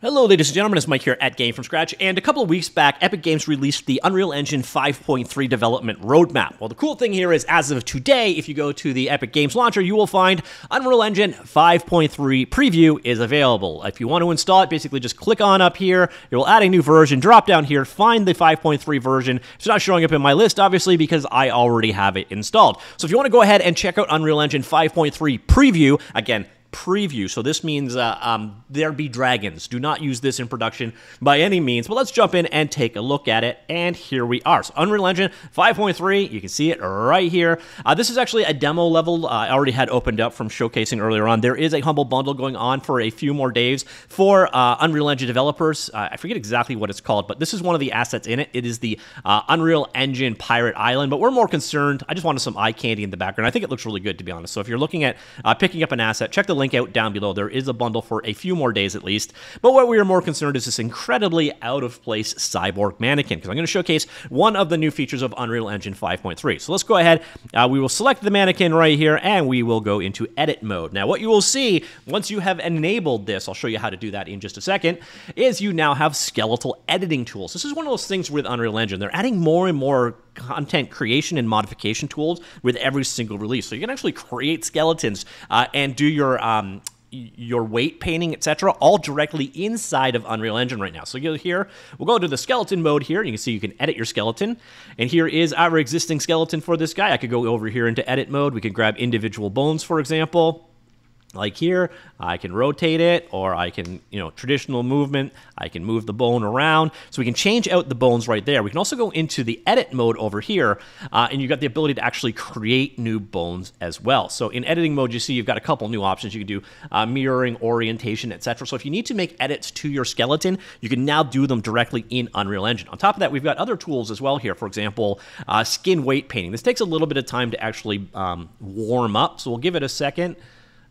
Hello, ladies and gentlemen. It's Mike here at Game from Scratch. And a couple of weeks back, Epic Games released the Unreal Engine 5.3 development roadmap. Well, the cool thing here is, as of today, if you go to the Epic Games launcher, you will find Unreal Engine 5.3 preview is available. If you want to install it, basically just click on up here. It will add a new version. Drop down here, find the 5.3 version. It's not showing up in my list, obviously, because I already have it installed. So if you want to go ahead and check out Unreal Engine 5.3 preview, again, preview. So this means uh, um, there be dragons. Do not use this in production by any means. But let's jump in and take a look at it. And here we are. So Unreal Engine 5.3, you can see it right here. Uh, this is actually a demo level uh, I already had opened up from showcasing earlier on. There is a Humble Bundle going on for a few more days for uh, Unreal Engine developers. Uh, I forget exactly what it's called, but this is one of the assets in it. It is the uh, Unreal Engine Pirate Island, but we're more concerned. I just wanted some eye candy in the background. I think it looks really good, to be honest. So if you're looking at picking up an asset, check the link out down below. There is a bundle for a few more days at least. But what we are more concerned is this incredibly out of place cyborg mannequin, because I'm going to showcase one of the new features of Unreal Engine 5.3. So let's go ahead. Uh, we will select the mannequin right here, and we will go into edit mode. Now, what you will see once you have enabled this, I'll show you how to do that in just a second, is you now have skeletal editing tools. This is one of those things with Unreal Engine. They're adding more and more content creation and modification tools with every single release. So you can actually create skeletons uh, and do your um, your weight painting, etc., all directly inside of Unreal Engine right now. So you'll here, we'll go to the skeleton mode here. You can see you can edit your skeleton. And here is our existing skeleton for this guy. I could go over here into edit mode. We can grab individual bones, for example like here, I can rotate it or I can, you know, traditional movement, I can move the bone around. So we can change out the bones right there. We can also go into the edit mode over here uh, and you've got the ability to actually create new bones as well. So in editing mode, you see you've got a couple new options. You can do uh, mirroring, orientation, etc. So if you need to make edits to your skeleton, you can now do them directly in Unreal Engine. On top of that, we've got other tools as well here. For example, uh, skin weight painting. This takes a little bit of time to actually um, warm up. So we'll give it a second.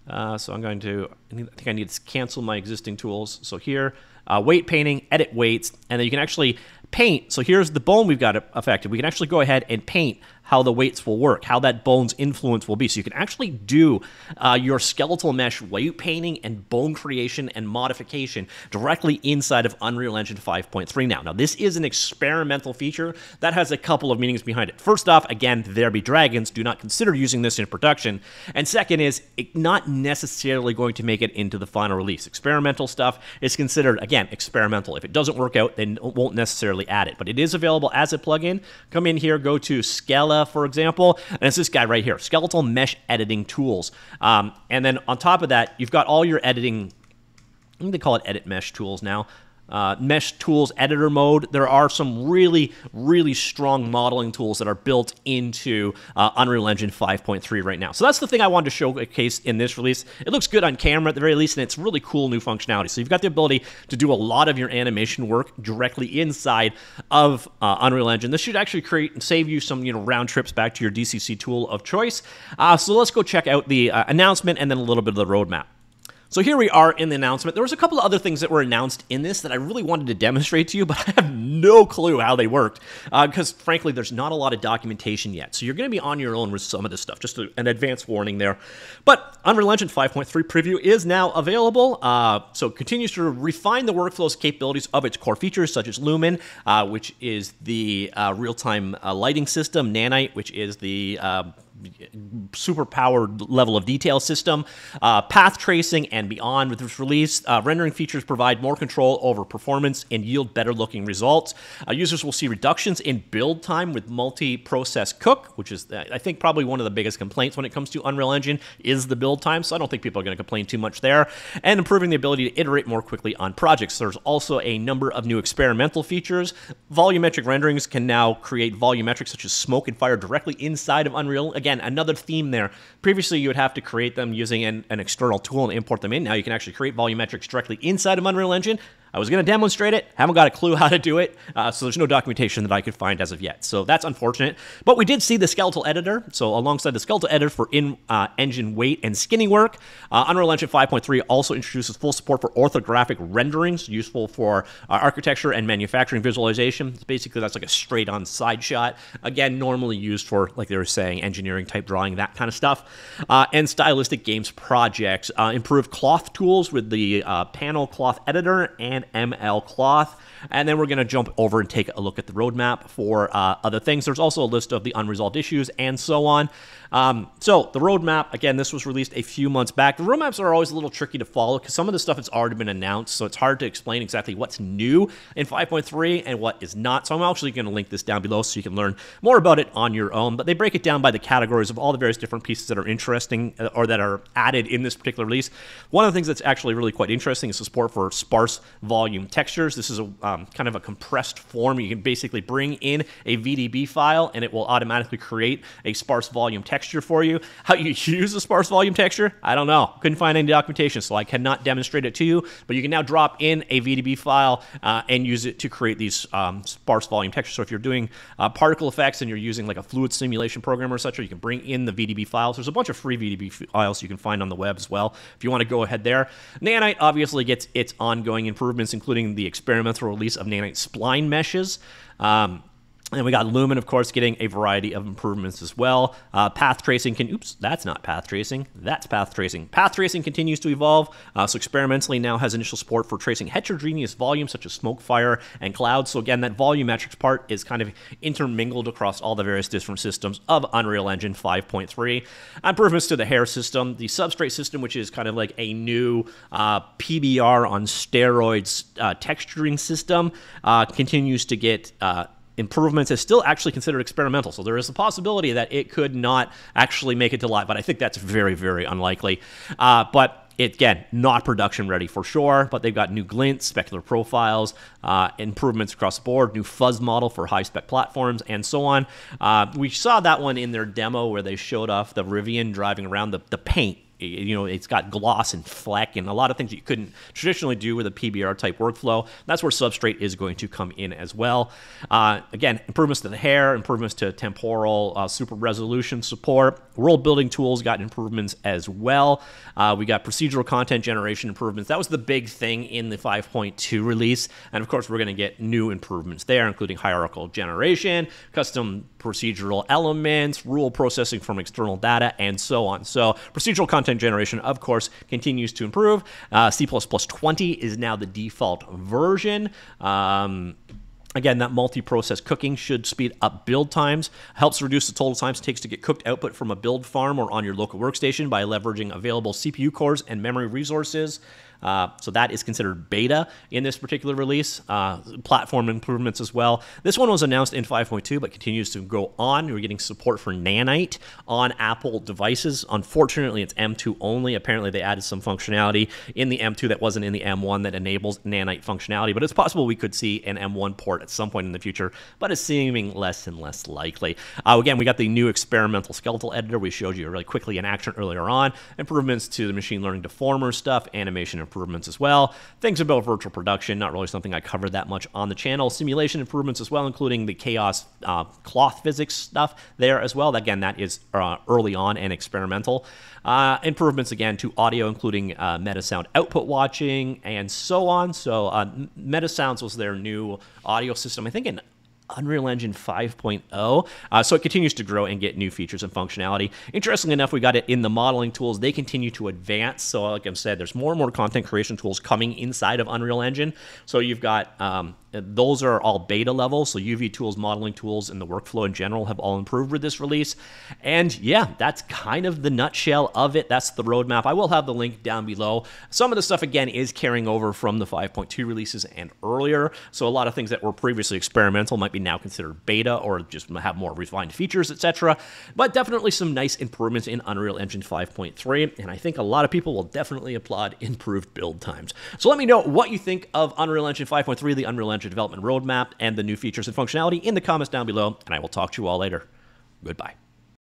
Uh, so I'm going to, I think I need to cancel my existing tools. So here, uh, weight painting, edit weights, and then you can actually paint. So here's the bone we've got affected. We can actually go ahead and paint how the weights will work, how that bone's influence will be. So you can actually do uh, your skeletal mesh weight painting and bone creation and modification directly inside of Unreal Engine 5.3 now. Now, this is an experimental feature that has a couple of meanings behind it. First off, again, there be dragons. Do not consider using this in production. And second is not necessarily going to make it into the final release. Experimental stuff is considered, again, experimental. If it doesn't work out, then it won't necessarily add it. But it is available as a plugin. Come in here, go to Scala for example. And it's this guy right here, Skeletal Mesh Editing Tools. Um, and then on top of that, you've got all your editing, I think they call it Edit Mesh Tools now uh, Mesh Tools Editor mode. There are some really, really strong modeling tools that are built into uh, Unreal Engine 5.3 right now. So that's the thing I wanted to showcase in this release. It looks good on camera at the very least, and it's really cool new functionality. So you've got the ability to do a lot of your animation work directly inside of uh, Unreal Engine. This should actually create and save you some you know round trips back to your DCC tool of choice. Uh, so let's go check out the uh, announcement and then a little bit of the roadmap. So here we are in the announcement. There was a couple of other things that were announced in this that I really wanted to demonstrate to you, but I have no clue how they worked because, uh, frankly, there's not a lot of documentation yet. So you're going to be on your own with some of this stuff. Just a, an advance warning there. But Unreal Engine 5.3 preview is now available. Uh, so it continues to refine the workflows capabilities of its core features, such as Lumen, uh, which is the uh, real-time uh, lighting system, Nanite, which is the uh, super powered level of detail system, uh, path tracing, and beyond. With this release, uh, rendering features provide more control over performance and yield better looking results. Uh, users will see reductions in build time with multi-process cook, which is, uh, I think, probably one of the biggest complaints when it comes to Unreal Engine is the build time. So I don't think people are going to complain too much there. And improving the ability to iterate more quickly on projects. There's also a number of new experimental features. Volumetric renderings can now create volumetrics such as smoke and fire directly inside of Unreal. Again, again, another theme there. Previously, you would have to create them using an, an external tool and import them in. Now you can actually create volumetrics directly inside of Unreal Engine. I was going to demonstrate it, haven't got a clue how to do it, uh, so there's no documentation that I could find as of yet. So that's unfortunate. But we did see the skeletal editor. So alongside the skeletal editor for in-engine uh, weight and skinning work, uh, Unreal Engine 5.3 also introduces full support for orthographic renderings, useful for uh, architecture and manufacturing visualization. It's basically, that's like a straight-on side shot. Again, normally used for, like they were saying, engineering type drawing, that kind of stuff. Uh, and stylistic games projects. Uh, improved cloth tools with the panel cloth editor and and ML Cloth. And then we're going to jump over and take a look at the roadmap for uh, other things. There's also a list of the unresolved issues and so on. Um, so the roadmap, again, this was released a few months back. The roadmaps are always a little tricky to follow because some of the stuff has already been announced, so it's hard to explain exactly what's new in 5.3 and what is not. So I'm actually going to link this down below so you can learn more about it on your own. But they break it down by the categories of all the various different pieces that are interesting uh, or that are added in this particular release. One of the things that's actually really quite interesting is support for sparse volume textures. This is a um, kind of a compressed form. You can basically bring in a VDB file and it will automatically create a sparse volume texture for you. How you use a sparse volume texture, I don't know. Couldn't find any documentation, so I cannot demonstrate it to you. But you can now drop in a VDB file uh, and use it to create these um, sparse volume textures. So if you're doing uh, particle effects and you're using like a fluid simulation program or such, or you can bring in the VDB files. There's a bunch of free VDB files you can find on the web as well. If you want to go ahead there, Nanite obviously gets its ongoing improvements, including the experimental release of Nanite spline meshes. Um, and we got Lumen, of course, getting a variety of improvements as well. Uh, path tracing can, oops, that's not path tracing. That's path tracing. Path tracing continues to evolve. Uh, so experimentally now has initial support for tracing heterogeneous volumes such as smoke, fire, and clouds. So again, that volumetrics part is kind of intermingled across all the various different systems of Unreal Engine 5.3. Improvements to the hair system, the substrate system, which is kind of like a new uh, PBR on steroids uh, texturing system, uh, continues to get uh, improvements is still actually considered experimental. So there is a possibility that it could not actually make it to live, but I think that's very, very unlikely. Uh, but it, again, not production ready for sure, but they've got new glints, specular profiles, uh, improvements across the board, new fuzz model for high spec platforms, and so on. Uh, we saw that one in their demo where they showed off the Rivian driving around the, the paint you know, it's got gloss and fleck and a lot of things that you couldn't traditionally do with a PBR type workflow. That's where Substrate is going to come in as well. Uh, again, improvements to the hair, improvements to temporal uh, super resolution support. World building tools got improvements as well. Uh, we got procedural content generation improvements. That was the big thing in the 5.2 release. And of course, we're going to get new improvements there, including hierarchical generation, custom procedural elements, rule processing from external data, and so on. So procedural content generation, of course, continues to improve. Uh, C++ 20 is now the default version. Um, Again, that multi-process cooking should speed up build times, helps reduce the total times it takes to get cooked output from a build farm or on your local workstation by leveraging available CPU cores and memory resources. Uh, so that is considered beta in this particular release. Uh, platform improvements as well. This one was announced in 5.2, but continues to go on. We're getting support for Nanite on Apple devices. Unfortunately, it's M2 only. Apparently, they added some functionality in the M2 that wasn't in the M1 that enables Nanite functionality. But it's possible we could see an M1 port at some point in the future, but it's seeming less and less likely. Uh, again, we got the new experimental skeletal editor we showed you really quickly in action earlier on. Improvements to the machine learning deformer stuff, animation improvements as well. Things about virtual production, not really something I covered that much on the channel. Simulation improvements as well, including the chaos uh, cloth physics stuff there as well. Again, that is uh, early on and experimental. Uh, improvements again to audio, including uh, Metasound output watching and so on. So uh, Metasounds was their new audio system, I think in Unreal Engine 5.0. Uh, so it continues to grow and get new features and functionality. Interestingly enough, we got it in the modeling tools. They continue to advance. So, like I said, there's more and more content creation tools coming inside of Unreal Engine. So you've got um, those are all beta level, so UV tools, modeling tools, and the workflow in general have all improved with this release. And yeah, that's kind of the nutshell of it. That's the roadmap. I will have the link down below. Some of the stuff, again, is carrying over from the 5.2 releases and earlier. So a lot of things that were previously experimental might be now considered beta or just have more refined features, etc. But definitely some nice improvements in Unreal Engine 5.3. And I think a lot of people will definitely applaud improved build times. So let me know what you think of Unreal Engine 5.3, the Unreal Engine development roadmap and the new features and functionality in the comments down below, and I will talk to you all later. Goodbye.